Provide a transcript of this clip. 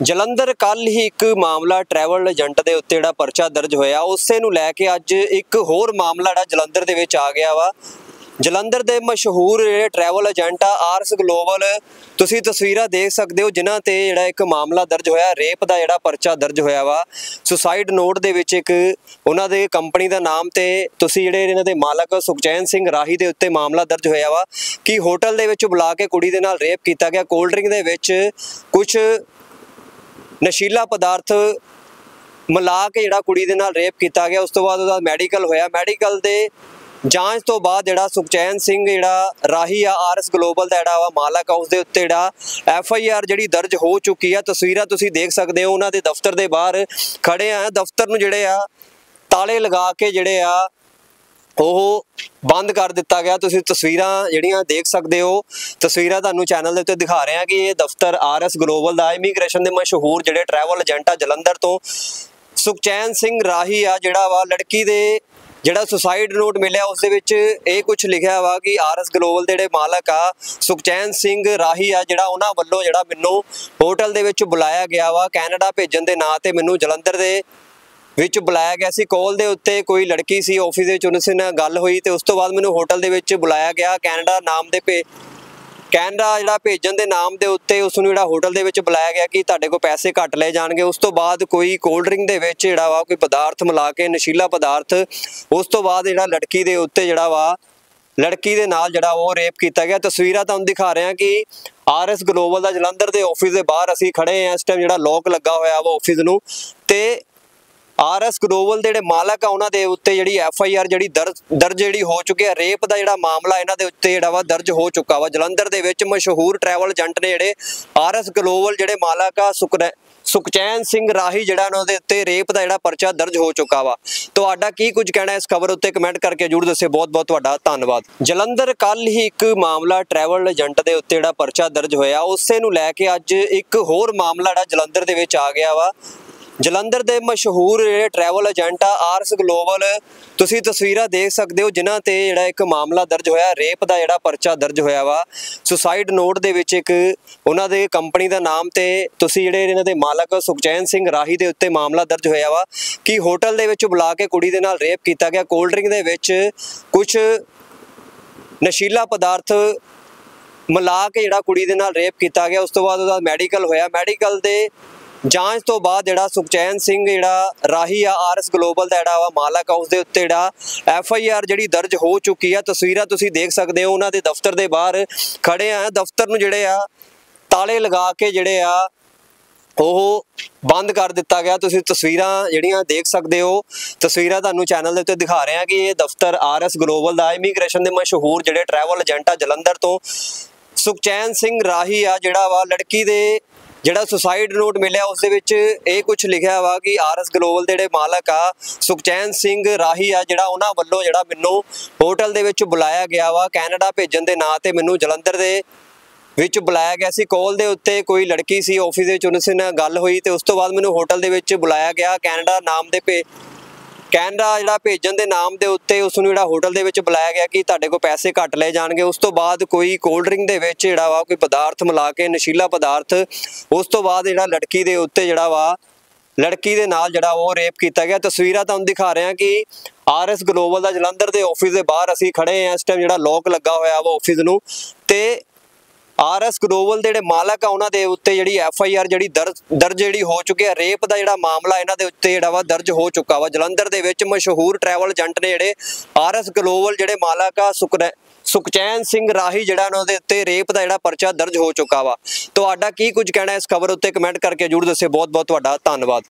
ਜਲੰਧਰ ਕੱਲ ਹੀ ਇੱਕ ਮਾਮਲਾ ਟਰੈਵਲ ਏਜੰਟ ਦੇ ਉੱਤੇ ਜਿਹੜਾ ਪਰਚਾ ਦਰਜ ਹੋਇਆ, ਉਸੇ ਨੂੰ ਲੈ ਕੇ ਅੱਜ ਇੱਕ ਹੋਰ ਮਾਮਲਾ ਜਿਹੜਾ ਜਲੰਧਰ ਦੇ ਵਿੱਚ ਆ ਗਿਆ ਵਾ। ਜਲੰਧਰ ਦੇ ਮਸ਼ਹੂਰ ਜਿਹੜੇ ਟਰੈਵਲ ਏਜੰਟ ਆ, ਆਰਸ ਗਲੋਬਲ, ਤੁਸੀਂ ਤਸਵੀਰਾਂ ਦੇਖ ਸਕਦੇ ਹੋ, ਜਿਨ੍ਹਾਂ ਤੇ ਜਿਹੜਾ ਇੱਕ ਮਾਮਲਾ ਦਰਜ ਹੋਇਆ, ਰੇਪ ਦਾ ਜਿਹੜਾ ਪਰਚਾ ਦਰਜ ਹੋਇਆ ਵਾ। ਸੁਸਾਈਡ ਨੋਟ ਦੇ ਵਿੱਚ ਇੱਕ ਉਹਨਾਂ ਦੇ ਕੰਪਨੀ ਦਾ ਨਾਮ ਤੇ ਤੁਸੀਂ ਜਿਹੜੇ ਇਹਨਾਂ ਦੇ ਮਾਲਕ ਸੁਖਚੈਨ ਸਿੰਘ ਰਾਹੀ ਦੇ ਉੱਤੇ ਮਾਮਲਾ ਦਰਜ ਹੋਇਆ ਵਾ, ਕਿ ਹੋਟਲ ਦੇ ਵਿੱਚ ਬੁਲਾ ਕੇ ਕੁੜੀ ਦੇ ਨਾਲ ਰੇਪ ਕੀਤਾ ਗਿਆ। ਕੋਲਡ ਡਰਿੰਕ ਦੇ ਵਿੱਚ ਕੁਝ ਨਸ਼ੀਲਾ ਪਦਾਰਥ ਮਿਲਾ ਕੇ ਜਿਹੜਾ ਕੁੜੀ ਦੇ ਨਾਲ ਰੇਪ ਕੀਤਾ ਗਿਆ, ਉਸ ਤੋਂ ਬਾਅਦ ਉਹਦਾ ਮੈਡੀਕਲ ਹੋਇਆ। ਮੈਡੀਕਲ ਦੇ ਜਾਂਚ ਤੋਂ ਬਾਅਦ ਜਿਹੜਾ ਸੁਖਚੈਨ ਸਿੰਘ ਜਿਹੜਾ ਰਾਹੀ ਆ ਆਰਐਸ ਗਲੋਬਲ ਦਾ ਜਿਹੜਾ ਵਾ ਮਾਲਕ ਆ ਦੇ ਉੱਤੇ ਜਿਹੜਾ ਐਫ ਆਈ ਆਰ ਜਿਹੜੀ ਦਰਜ ਹੋ ਚੁੱਕੀ ਆ, ਤਸਵੀਰਾਂ ਤੁਸੀਂ ਦੇਖ ਸਕਦੇ ਹੋ। ਉਹਨਾਂ ਦੇ ਦਫ਼ਤਰ ਦੇ ਬਾਹਰ ਖੜੇ ਆ। ਦਫ਼ਤਰ ਨੂੰ ਜਿਹੜੇ ਆ, ਤਾਲੇ ਲਗਾ ਕੇ ਜਿਹੜੇ ਆ ਉਹ ਬੰਦ ਕਰ ਦਿੱਤਾ ਗਿਆ। ਤੁਸੀਂ ਤਸਵੀਰਾਂ ਜਿਹੜੀਆਂ ਦੇਖ ਸਕਦੇ ਹੋ, ਤਸਵੀਰਾਂ ਤੁਹਾਨੂੰ ਚੈਨਲ ਦੇ ਉੱਤੇ ਦਿਖਾ ਰਹੇ ਹਾਂ ਕਿ ਇਹ ਦਫ਼ਤਰ ਆਰਐਸ ਗਲੋਬਲ ਦਾ ਇਮੀਗ੍ਰੇਸ਼ਨ ਦੇ ਮਸ਼ਹੂਰ ਜਿਹੜੇ ਟਰੈਵਲ ਏਜੰਟ ਆ, ਜਲੰਧਰ ਤੋਂ ਸੁਖਚੈਨ ਸਿੰਘ ਰਾਹੀ ਆ, ਜਿਹੜਾ ਵਾ ਲੜਕੀ ਦੇ ਜਿਹੜਾ ਸੁਸਾਈਡ ਨੋਟ ਮਿਲਿਆ, ਉਸ ਦੇ ਵਿੱਚ ਇਹ ਕੁਝ ਲਿਖਿਆ ਵਾ ਕਿ ਆਰਐਸ ਗਲੋਬਲ ਦੇ ਜਿਹੜੇ ਮਾਲਕ ਆ, ਸੁਖਚੈਨ ਸਿੰਘ ਰਾਹੀ ਆ, ਜਿਹੜਾ ਉਹਨਾਂ ਵੱਲੋਂ ਜਿਹੜਾ ਮੈਨੂੰ ਹੋਟਲ ਦੇ ਵਿੱਚ ਬੁਲਾਇਆ ਗਿਆ ਵਾ, ਕੈਨੇਡਾ ਭੇਜਣ ਦੇ ਨਾਂ ਤੇ ਮੈਨੂੰ ਜਲੰਧਰ ਦੇ ਵਿੱਚ ਬੁਲਾਇਆ ਗਿਆ ਸੀ। ਕਾਲ ਦੇ ਉੱਤੇ ਕੋਈ ਲੜਕੀ ਸੀ ਆਫਿਸ ਦੇ ਵਿੱਚ ਉਹਨਾਂ ਨਾਲ ਗੱਲ ਹੋਈ ਤੇ ਉਸ ਤੋਂ ਬਾਅਦ ਮੈਨੂੰ ਹੋਟਲ ਦੇ ਵਿੱਚ ਬੁਲਾਇਆ ਗਿਆ। ਕੈਨੇਡਾ ਨਾਮ ਦੇ ਭੇ ਕੈਨੇਡਾ ਜਿਹੜਾ ਭੇਜਣ ਦੇ ਨਾਮ ਦੇ ਉੱਤੇ ਉਸ ਨੂੰ ਜਿਹੜਾ ਹੋਟਲ ਦੇ ਵਿੱਚ ਬੁਲਾਇਆ ਗਿਆ ਕਿ ਤੁਹਾਡੇ ਕੋਲ ਪੈਸੇ ਘੱਟ ਲਏ ਜਾਣਗੇ। ਉਸ ਤੋਂ ਬਾਅਦ ਕੋਈ ਕੋਲਡ ਡਰਿੰਕ ਦੇ ਵਿੱਚ ਜਿਹੜਾ ਵਾ, ਕੋਈ ਪਦਾਰਥ ਮਿਲਾ ਕੇ, ਨਸ਼ੀਲਾ ਪਦਾਰਥ, ਉਸ ਤੋਂ ਬਾਅਦ ਜਿਹੜਾ ਲੜਕੀ ਦੇ ਉੱਤੇ ਜਿਹੜਾ ਵਾ, ਲੜਕੀ ਦੇ ਨਾਲ ਜਿਹੜਾ ਉਹ ਰੇਪ ਕੀਤਾ ਗਿਆ। ਤਸਵੀਰਾਂ ਤੁਹਾਨੂੰ ਦਿਖਾ ਰਹੇ ਹਾਂ ਕਿ ਆਰਐਸ ਗਲੋਬਲ ਦਾ ਜਲੰਧਰ ਦੇ ਆਫਿਸ ਦੇ ਬਾਹਰ ਅਸੀਂ ਖੜੇ ਹਾਂ। ਇਸ ਟਾਈਮ ਜਿਹੜਾ ਲੋਕ ਲੱਗਾ ਹੋਇਆ ਵਾ ਆਫਿਸ ਨੂੰ ਤੇ ਆਰਐਸ ਗਲੋਬਲ ਦੇ ਜਿਹੜੇ ਮਾਲਕ ਆ, ਉਹਨਾਂ ਦੇ ਉੱਤੇ ਜਿਹੜੀ ਐਫ ਆਈ ਆਰ ਜਿਹੜੀ ਦਰਜ ਜਿਹੜੀ ਹੋ ਚੁੱਕੀ ਹੈ, ਰੇਪ ਦਾ ਜਿਹੜਾ ਮਾਮਲਾ ਇਹਨਾਂ ਦੇ ਉੱਤੇ ਜਿਹੜਾ ਵਾ ਦਰਜ ਹੋ ਚੁੱਕਾ ਵਾ। ਜਲੰਧਰ ਦੇ ਵਿੱਚ ਮਸ਼ਹੂਰ ਟਰੈਵਲ ਏਜੰਟ ਨੇ ਜਿਹੜੇ ਆਰਐਸ ਗਲੋਬਲ ਜਿਹੜੇ ਮਾਲਕ ਆ ਸੁਖਚੈਨ ਸਿੰਘ ਰਾਹੀ ਜਿਹੜਾ ਉਹਨਾਂ ਦੇ ਉੱਤੇ ਰੇਪ ਦਾ ਜਿਹੜਾ ਪਰਚਾ ਦਰਜ ਹੋ ਚੁੱਕਾ ਵਾ। ਤੁਹਾਡਾ ਕੀ ਕੁਝ ਕਹਿਣਾ ਇਸ ਖਬਰ ਉੱਤੇ? ਕਮੈਂਟ ਕਰਕੇ ਜਰੂਰ ਦੱਸਿਓ। ਬਹੁਤ ਬਹੁਤ ਤੁਹਾਡਾ ਧੰਨਵਾਦ। ਜਲੰਧਰ ਕੱਲ ਹੀ ਇੱਕ ਮਾਮਲਾ ਟਰੈਵਲ ਏਜੰਟ ਦੇ ਉੱਤੇ ਜਿਹੜਾ ਪਰਚਾ ਦਰਜ ਹੋਇਆ। ਉਸੇ ਨੂੰ ਲੈ ਕੇ ਅੱਜ ਇੱਕ ਹੋਰ ਮਾਮਲਾ ਜਿਹੜਾ ਜਲੰਧਰ ਦੇ ਵਿੱਚ ਆ ਗਿਆ ਵਾ। ਜਲੰਧਰ ਦੇ ਮਸ਼ਹੂਰ ਜਿਹੜੇ ਟਰੈਵਲ ਏਜੰਟ ਆ, ਆਰਸ ਗਲੋਬਲ। ਤੁਸੀਂ ਤਸਵੀਰਾਂ ਦੇਖ ਸਕਦੇ ਹੋ, ਜਿਨ੍ਹਾਂ ਤੇ ਜਿਹੜਾ ਇੱਕ ਮਾਮਲਾ ਦਰਜ ਹੋਇਆ, ਰੇਪ ਦਾ ਜਿਹੜਾ ਪਰਚਾ ਦਰਜ ਹੋਇਆ ਵਾ। ਸੁਸਾਈਡ ਨੋਟ ਦੇ ਵਿੱਚ ਇੱਕ ਉਹਨਾਂ ਦੇ ਕੰਪਨੀ ਦਾ ਨਾਮ ਤੇ ਤੁਸੀਂ ਜਿਹੜੇ ਇਹਨਾਂ ਦੇ ਮਾਲਕ ਸੁਖਚੈਨ ਸਿੰਘ ਰਾਹੀ ਦੇ ਉੱਤੇ ਮਾਮਲਾ ਦਰਜ ਹੋਇਆ ਵਾ ਕਿ ਹੋਟਲ ਦੇ ਵਿੱਚ ਬੁਲਾ ਕੇ ਕੁੜੀ ਦੇ ਨਾਲ ਰੇਪ ਕੀਤਾ ਗਿਆ। ਕੋਲਡ ਡਰਿੰਕ ਦੇ ਵਿੱਚ ਕੁਝ ਨਸ਼ੀਲਾ ਪਦਾਰਥ ਮਿਲਾ ਕੇ ਜਿਹੜਾ ਕੁੜੀ ਦੇ ਨਾਲ ਰੇਪ ਕੀਤਾ ਗਿਆ। ਉਸ ਤੋਂ ਬਾਅਦ ਉਹਦਾ ਮੈਡੀਕਲ ਹੋਇਆ। ਮੈਡੀਕਲ ਦੇ ਜਾਂਚ ਤੋਂ ਬਾਅਦ ਜਿਹੜਾ ਸੁਖਚੈਨ ਸਿੰਘ ਜਿਹੜਾ ਰਾਹੀ ਆ ਆਰਐਸ ਗਲੋਬਲ ਦਾ ਜਿਹੜਾ ਵਾ ਮਾਲਕ ਆ ਦੇ ਉੱਤੇ ਜਿਹੜਾ ਐਫ ਆਈ ਆਰ ਜਿਹੜੀ ਦਰਜ ਹੋ ਚੁੱਕੀ ਆ। ਤਸਵੀਰਾਂ ਤੁਸੀਂ ਦੇਖ ਸਕਦੇ ਹੋ, ਉਹਨਾਂ ਦੇ ਦਫ਼ਤਰ ਦੇ ਬਾਹਰ ਖੜੇ ਆ। ਦਫ਼ਤਰ ਨੂੰ ਜਿਹੜੇ ਆ, ਤਾਲੇ ਲਗਾ ਕੇ ਜਿਹੜੇ ਆ, ਉਹ ਬੰਦ ਕਰ ਦਿੱਤਾ ਗਿਆ। ਤੁਸੀਂ ਤਸਵੀਰਾਂ ਜਿਹੜੀਆਂ ਦੇਖ ਸਕਦੇ ਹੋ, ਤਸਵੀਰਾਂ ਤੁਹਾਨੂੰ ਚੈਨਲ ਦੇ ਉੱਤੇ ਦਿਖਾ ਰਹੇ ਹਾਂ ਕਿ ਇਹ ਦਫ਼ਤਰ ਆਰਐਸ ਗਲੋਬਲ ਦਾ, ਇਮੀਗ੍ਰੇਸ਼ਨ ਦੇ ਮਸ਼ਹੂਰ ਜਿਹੜੇ ਟਰੈਵਲ ਏਜੰਟ ਆ ਜਲੰਧਰ ਤੋਂ ਸੁਖਚੈਨ ਸਿੰਘ ਰਾਹੀ ਆ, ਜਿਹੜਾ ਵਾ ਲੜਕੀ ਦੇ ਜਿਹੜਾ ਸੁਸਾਈਡ ਨੋਟ ਮਿਲਿਆ, ਉਸ ਦੇ ਵਿੱਚ ਇਹ ਕੁਝ ਲਿਖਿਆ ਵਾ ਕਿ ਆਰਐਸ ਗਲੋਬਲ ਦੇ ਜਿਹੜੇ ਮਾਲਕ ਆ, ਸੁਖਚੈਨ ਸਿੰਘ ਰਾਹੀ ਆ, ਜਿਹੜਾ ਉਹਨਾਂ ਵੱਲੋਂ ਜਿਹੜਾ ਮੈਨੂੰ ਹੋਟਲ ਦੇ ਵਿੱਚ ਬੁਲਾਇਆ ਗਿਆ ਵਾ, ਕੈਨੇਡਾ ਭੇਜਣ ਦੇ ਨਾਂ ਤੇ ਮੈਨੂੰ ਜਲੰਧਰ ਦੇ ਵਿੱਚ ਬੁਲਾਇਆ ਗਿਆ ਸੀ। ਕਾਲ ਦੇ ਉੱਤੇ ਕੋਈ ਲੜਕੀ ਸੀ ਆਫਿਸ ਦੇ ਵਿੱਚ ਉਹਨਾਂ ਨਾਲ ਗੱਲ ਹੋਈ ਤੇ ਉਸ ਤੋਂ ਬਾਅਦ ਮੈਨੂੰ ਹੋਟਲ ਦੇ ਵਿੱਚ ਬੁਲਾਇਆ ਗਿਆ। ਕੈਨੇਡਾ ਨਾਮ ਦੇ ਭੇ ਕੈਨੇਡਾ ਜਿਹੜਾ ਭੇਜਣ ਦੇ ਨਾਮ ਦੇ ਉੱਤੇ ਉਸ ਨੂੰ ਜਿਹੜਾ ਹੋਟਲ ਦੇ ਵਿੱਚ ਬੁਲਾਇਆ ਗਿਆ ਕਿ ਤੁਹਾਡੇ ਕੋਲ ਪੈਸੇ ਘੱਟ ਲਏ ਜਾਣਗੇ। ਉਸ ਤੋਂ ਬਾਅਦ ਕੋਈ ਕੋਲਡ ਡਰਿੰਕ ਦੇ ਵਿੱਚ ਜਿਹੜਾ ਵਾ, ਕੋਈ ਪਦਾਰਥ ਮਿਲਾ ਕੇ, ਨਸ਼ੀਲਾ ਪਦਾਰਥ, ਉਸ ਤੋਂ ਬਾਅਦ ਜਿਹੜਾ ਲੜਕੀ ਦੇ ਉੱਤੇ ਜਿਹੜਾ ਵਾ, ਲੜਕੀ ਦੇ ਨਾਲ ਜਿਹੜਾ ਉਹ ਰੇਪ ਕੀਤਾ ਗਿਆ। ਤਸਵੀਰਾਂ ਤੁਹਾਨੂੰ ਦਿਖਾ ਰਹੇ ਹਾਂ ਕਿ ਆਰਐਸ ਗਲੋਬਲ ਦਾ ਜਲੰਧਰ ਦੇ ਆਫਿਸ ਦੇ ਬਾਹਰ ਅਸੀਂ ਖੜੇ ਹਾਂ। ਇਸ ਟਾਈਮ ਜਿਹੜਾ ਲੋਕ ਲੱਗਾ ਹੋਇਆ ਵਾ ਆਫਿਸ ਨੂੰ ਤੇ ਆਰਐਸ ਗਲੋਬਲ ਦੇ ਜਿਹੜੇ ਮਾਲਕ ਆ, ਉਹਨਾਂ ਦੇ ਉੱਤੇ ਜਿਹੜੀ ਐਫ ਆਈ ਆਰ ਜਿਹੜੀ ਦਰਜ ਦਰਜ ਜਿਹੜੀ ਹੋ ਚੁੱਕੀ ਹੈ, ਰੇਪ ਦਾ ਜਿਹੜਾ ਮਾਮਲਾ ਇਹਨਾਂ ਦੇ ਉੱਤੇ ਜਿਹੜਾ ਵਾ ਦਰਜ ਹੋ ਚੁੱਕਾ ਵਾ। ਜਲੰਧਰ ਦੇ ਵਿੱਚ ਮਸ਼ਹੂਰ ਟਰੈਵਲ ਏਜੰਟ ਨੇ ਜਿਹੜੇ ਆਰਐਸ ਗਲੋਬਲ ਜਿਹੜੇ ਮਾਲਕ ਆ, ਸੁਖਨ, ਸੁਖਚੈਨ ਸਿੰਘ ਰਾਹੀ ਜਿਹੜਾ ਉਹਨਾਂ ਦੇ ਉੱਤੇ ਰੇਪ ਦਾ ਜਿਹੜਾ ਪਰਚਾ ਦਰਜ ਹੋ ਚੁੱਕਾ ਵਾ। ਤੁਹਾਡਾ ਕੀ ਕੁਝ ਕਹਿਣਾ ਇਸ ਖਬਰ ਉੱਤੇ ਕਮੈਂਟ ਕਰਕੇ ਜਰੂਰ ਦੱਸਿਓ। ਬਹੁਤ ਬਹੁਤ ਤੁਹਾਡਾ ਧੰਨਵਾਦ।